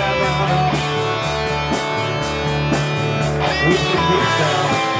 together. We can be down.